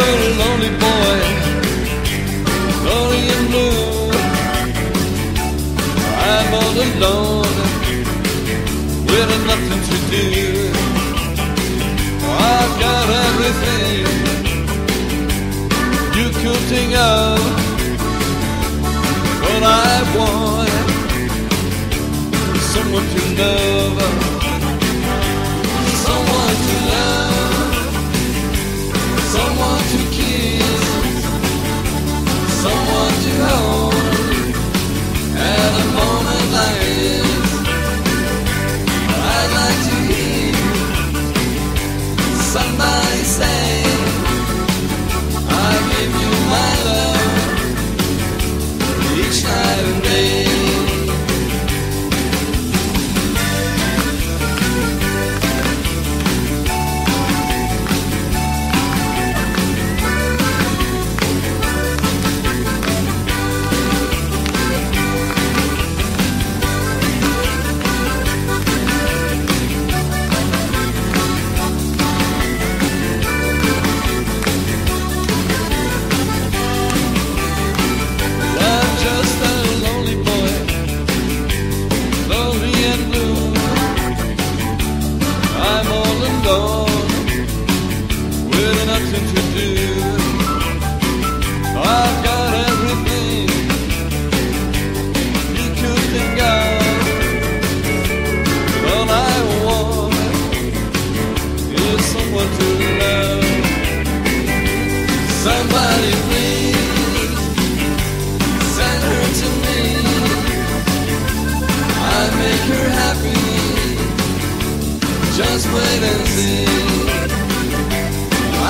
a lonely boy, lonely and blue. I'm all alone, with nothing to do. I've got everything you could think of, but I want someone to love. say. to do. I've got everything you could think of. All I want is someone to love. Somebody please send her to me. I make her happy. Just wait and see.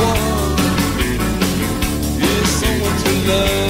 wall. Yeah, someone to love.